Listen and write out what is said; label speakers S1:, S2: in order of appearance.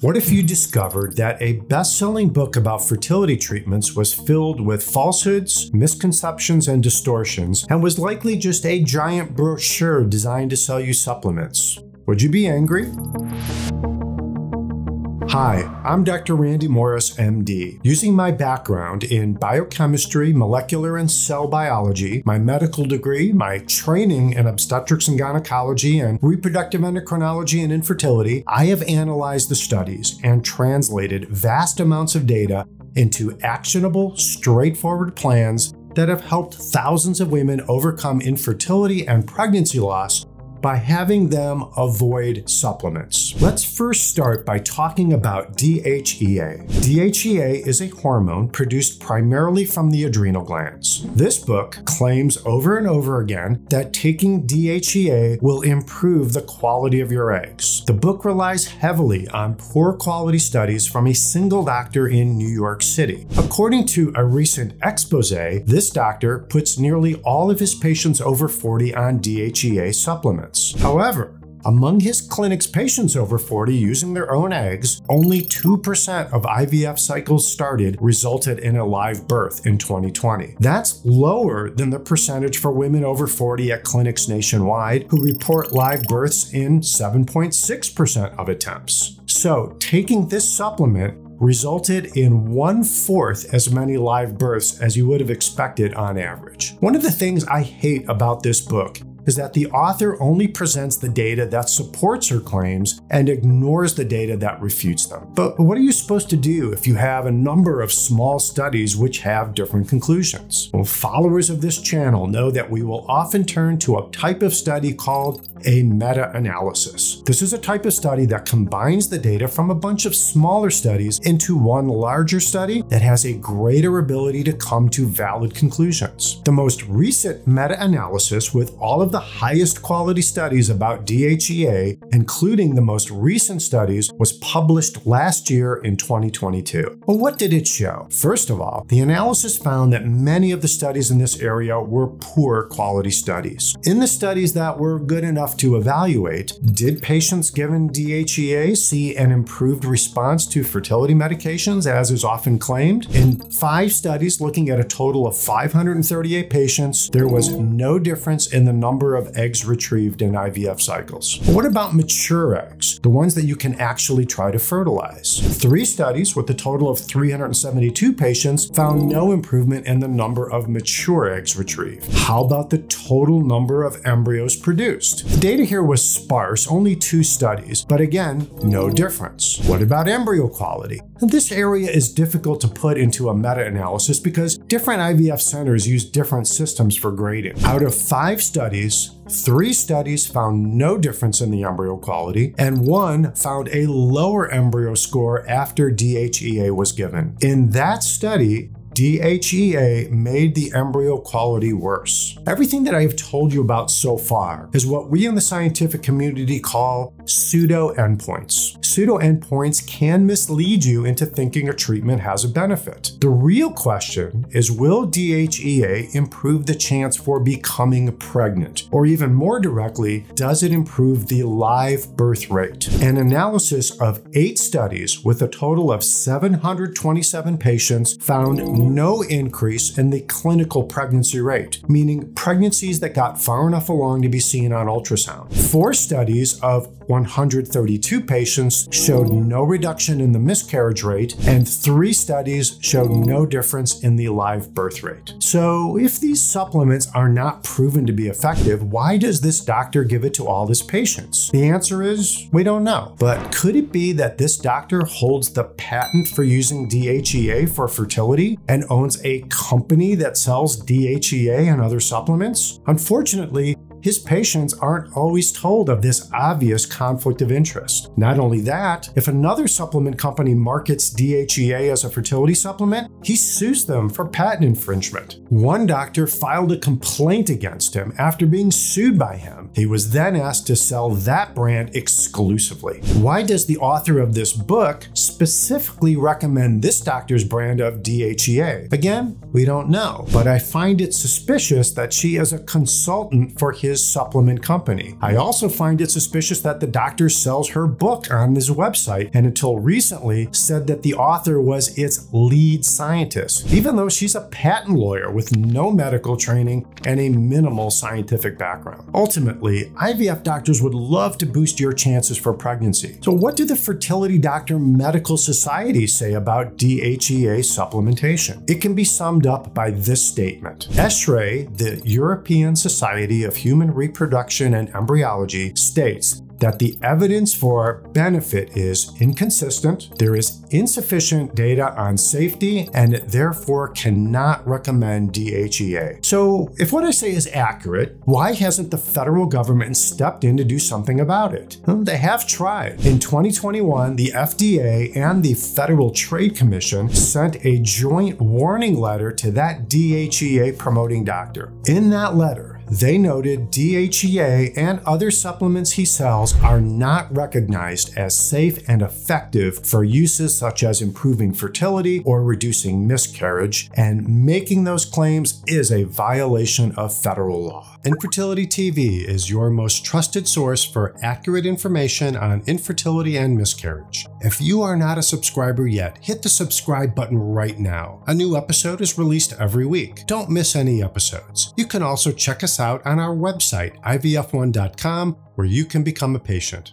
S1: What if you discovered that a best selling book about fertility treatments was filled with falsehoods, misconceptions, and distortions, and was likely just a giant brochure designed to sell you supplements? Would you be angry? Hi, I'm Dr. Randy Morris, MD. Using my background in biochemistry, molecular and cell biology, my medical degree, my training in obstetrics and gynecology, and reproductive endocrinology and infertility, I have analyzed the studies and translated vast amounts of data into actionable, straightforward plans that have helped thousands of women overcome infertility and pregnancy loss by having them avoid supplements. Let's first start by talking about DHEA. DHEA is a hormone produced primarily from the adrenal glands. This book claims over and over again that taking DHEA will improve the quality of your eggs. The book relies heavily on poor quality studies from a single doctor in New York City. According to a recent expose, this doctor puts nearly all of his patients over 40 on DHEA supplements. However, among his clinic's patients over 40 using their own eggs, only 2% of IVF cycles started resulted in a live birth in 2020. That's lower than the percentage for women over 40 at clinics nationwide who report live births in 7.6% of attempts. So, taking this supplement resulted in one fourth as many live births as you would have expected on average. One of the things I hate about this book is that the author only presents the data that supports her claims and ignores the data that refutes them. But what are you supposed to do if you have a number of small studies which have different conclusions? Well, followers of this channel know that we will often turn to a type of study called a meta analysis. This is a type of study that combines the data from a bunch of smaller studies into one larger study that has a greater ability to come to valid conclusions. The most recent meta analysis, with all of the highest quality studies about DHEA, including the most recent studies, was published last year in 2022. Well, what did it show? First of all, the analysis found that many of the studies in this area were poor quality studies. In the studies that were good enough enough to evaluate did patients given DHEA see an improved response to fertility medications, as is often claimed? In five studies looking at a total of 538 patients, there was no difference in the number of eggs retrieved in IVF cycles. What about mature eggs, the ones that you can actually try to fertilize? Three studies with a total of 372 patients found no improvement in the number of mature eggs retrieved. How about the total number of embryos produced? Data here was sparse, only two studies, but again, no difference. What about embryo quality? This area is difficult to put into a meta-analysis because different IVF centers use different systems for grading. Out of five studies, Three studies found no difference in the embryo quality, and one found a lower embryo score after DHEA was given. In that study, DHEA made the embryo quality worse. Everything that I have told you about so far is what we in the scientific community call pseudo endpoints. Pseudo endpoints can mislead you into thinking a treatment has a benefit. The real question is will DHEA improve the chance for becoming pregnant? Or even more directly, does it improve the live birth rate? An analysis of eight studies with a total of 727 patients found no increase in the clinical pregnancy rate, meaning pregnancies that got far enough along to be seen on ultrasound. Four studies of 132 patients showed no reduction in the miscarriage rate, and three studies showed no difference in the live birth rate. So, if these supplements are not proven to be effective, why does this doctor give it to all his patients? The answer is we don't know. But could it be that this doctor holds the patent for using DHEA for fertility and owns a company that sells DHEA and other supplements? Unfortunately, his patients aren't always told of this obvious conflict of interest. Not only that, if another supplement company markets DHEA as a fertility supplement, he sues them for patent infringement. One doctor filed a complaint against him after being sued by him. He was then asked to sell that brand exclusively. Why does the author of this book specifically recommend this doctor's brand of DHEA? Again, we don't know, but I find it suspicious that she is a consultant for his his supplement company. I also find it suspicious that the doctor sells her book on his website and until recently said that the author was its lead scientist, even though she's a patent lawyer with no medical training and a minimal scientific background. Ultimately, IVF doctors would love to boost your chances for pregnancy. So, what do the Fertility Doctor Medical Society say about DHEA supplementation? It can be summed up by this statement ESHRE, the European Society of Human Reproduction and Embryology, states that the evidence for benefit is inconsistent, there is insufficient data on safety, and it therefore cannot recommend DHEA. So, if what I say is accurate, why hasn't the federal government stepped in to do something about it? Well, they have tried. In 2021, the FDA and the Federal Trade Commission sent a joint warning letter to that DHEA promoting doctor. In that letter, they noted DHEA and other supplements he sells are not recognized as safe and effective for uses such as improving fertility or reducing miscarriage, and making those claims is a violation of federal law. Infertility TV is your most trusted source for accurate information on infertility and miscarriage. If you are not a subscriber yet, hit the subscribe button right now. A new episode is released every week. Don't miss any episodes. You can also check out on our website, ivf1.com, where you can become a patient.